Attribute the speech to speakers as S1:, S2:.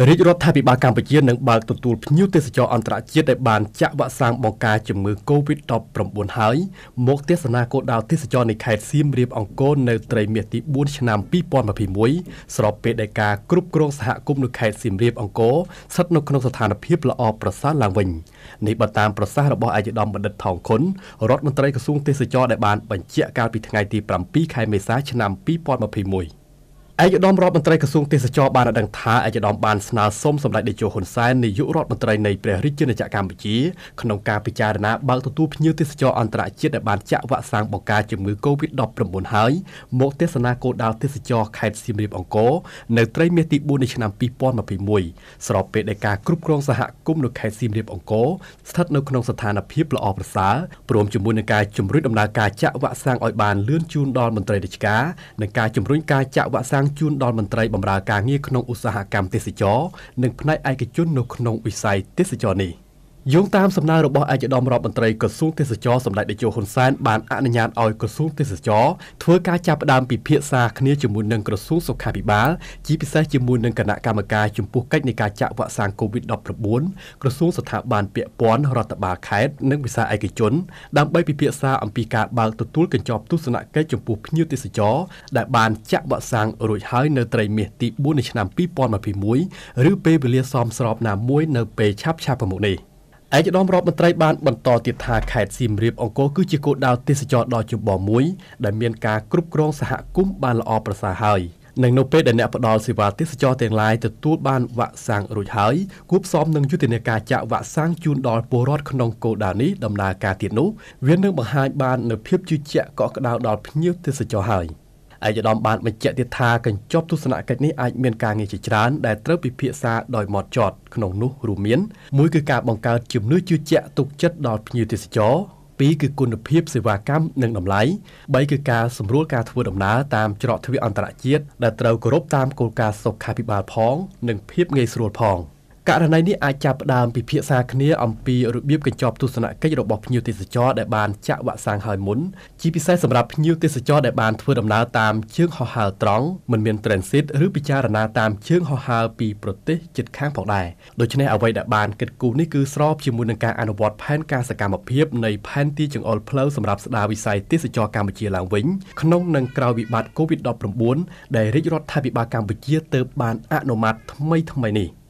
S1: រាជរដ្ឋាភិបាលកម្ពុជានឹងបើកទទួលភ្ញៀវទេសចរអន្តរជាតិដែលបានចាក់វ៉ាក់សាំងបង្ការជំងឺ Covid-19 ហើយមកទស្សនាគោលដៅទេសចរនៃខេត្តសៀមរាបអង្គរនៅត្រីមាសទី4ឆ្នាំ2021ស្របពេលដែលការគ្រប់គ្រងសហគមន៍នៅខេត្តសៀមរាបអង្គរស្ថិតនៅក្នុងស្ថានភាពល្អប្រសើរឡើងវិញនេះបើតាមប្រសាសន៍របស់អាយដាមបណ្ឌិតថោងខុនរដ្ឋមន្ត្រីក្រសួងទេសចរដែលបានបញ្ជាក់កាលពីថ្ងៃទី7ខែមេសាឆ្នាំ2021 ឯកឧត្តមរដ្ឋមន្ត្រីក្រសួងទេសចរបានដឹងថាឯកឧត្តមបានស្នើសុំសម្ដេចតេជោហ៊ុនសែននាយករដ្ឋមន្ត្រីនៃព្រះរាជាណាចក្រកម្ពុជាក្នុងការពិចារណាបើកទទួលភ្ញៀវទេសចរអន្តរជាតិដែលបានចាក់វ៉ាក់សាំងបង្ការជំងឺ Covid-19 ហើយមកទេសនាគោលដៅទេសចរខេត្តសៀមរាបអង្គរនៅត្រីមាសទី4នៃឆ្នាំ2021ស្របពេលដែលការគ្រប់គ្រងសហគមន៍នៅខេត្តសៀមរាបអង្គរស្ថិតនៅក្នុងស្ថានភាពល្អប្រសើរព្រមជាមួយនឹងការជំរុញដំណើរការចាក់វ៉ាក់សាំងឲ្យបានលឿនជូនដល់មន្ត្រីរាជការនិងការជំរុញការចាក់វ៉ាក់សាំងជូនដល់មន្ត្រីបម្រើការងារក្នុងឧស្សាហកម្មទេសចរនិងផ្នែកឯកជននៅក្នុងវិស័យទេសចរនេះ យោងតាមសំណើរបស់ឯកឧត្តមរដ្ឋមន្ត្រីក្រសួងទេសចរសម្ដេចតេជោហ៊ុនសែនបានអនុញ្ញាតឲ្យក្រសួងទេសចរធ្វើការចាប់ផ្ដើមពិភាក្សាគ្នាជាមួយនឹងក្រសួងសុខាភិបាលជាពិសេសជាមួយនឹងគណៈកម្មការចំពោះកិច្ចនៃការចាក់វ៉ាក់សាំង COVID-19 ក្រសួងស្ថាប័នពាក់ព័ន្ធរដ្ឋបាលខេត្តនិងវិស័យឯកជនដើម្បីពិភាក្សាអំពីការបើកទទួលកញ្ចប់ទស្សនកិច្ចចំពោះភ្ញៀវទេសចរដែលបានចាក់វ៉ាក់សាំងរួចហើយនៅត្រីមាសទី4នៃឆ្នាំ2021ឬពេលវេលាសមស្របណាមួយនៅពេលឆាប់ៗប្រមុខនេះ។ ឯកឧត្តមរដ្ឋមន្ត្រីបានបន្តទៀតថាខេត្តសៀមរាបអង្គរគឺជាគោលដៅទេសចរដ៏ចម្បងមួយដែលមានការគ្រប់គ្រងសហគមន៍បានល្អប្រសើរហើយនិងនៅពេលដែលអ្នកផ្ដល់សេវាទេសចរទាំងឡាយទទួលបានវ៉ាក់សាំងរួចហើយគួបផ្សំនឹងយុទ្ធនាការចាក់វ៉ាក់សាំងជូនដល់ពលរដ្ឋក្នុងគោលដៅនេះដំណើរការទៀតនោះវានឹងបង្ហាញបាននូវភាពជឿជាក់កក់ក្ដៅដល់ភ្ញៀវទេសចរហើយ។ ឯកឧត្តមបានបញ្ជាក់ទៀតថាកញ្ចប់ទស្សនកិច្ចនេះអាចមានការងារជាច្រើនដែលត្រូវពិភាក្សាដោយម៉ត់ចត់ក្នុងនោះរួមមានមួយគឺការបង្កើតជំនឿជឿជាក់ទុកចិត្តដល់ភ្ញៀវទេសចរពីរគឺគុណភាពសេវាកម្មនិងតម្លៃ3គឺការសម្រួលការធ្វើដំណើរតាមច្រកទ្វារអន្តរជាតិដែលត្រូវគោរពតាមគោលការណ៍សុខាភិបាលផង និងភាពងាយស្រួលផង។ ករណីនេះអាចចាប់ផ្ដើមពិភាក្សាគ្នាអំពីរបៀបកញ្ចប់ទស្សនកិច្ចរបស់ភ្ញៀវទេសចរដែលបានចាក់វ៉ាក់សាំងហើយមុនជាពិសេសសម្រាប់ភ្ញៀវទេសចរដែលបានធ្វើដំណើរតាមជើងហោះហើរត្រង់មិនមាន transit ឬពិចារណាតាមជើងហោះហើរពីប្រទេសជិតខាងផងដែរដូច្នេះអ្វីដែលបានគិតគូរនេះគឺស្របជាមួយនឹងការអនុវត្តផែនការសកម្មភាពនៃផែនទីចង្អុលផ្លូវសម្រាប់ស្ដារវិស័យទេសចរកម្ពុជាឡើងវិញក្នុងនិងក្រោយវិបត្តិ COVID-19 ដែលរាជរដ្ឋាភិបាលកម្ពុជាទើបបានអនុម័តថ្មីថ្មីនេះ។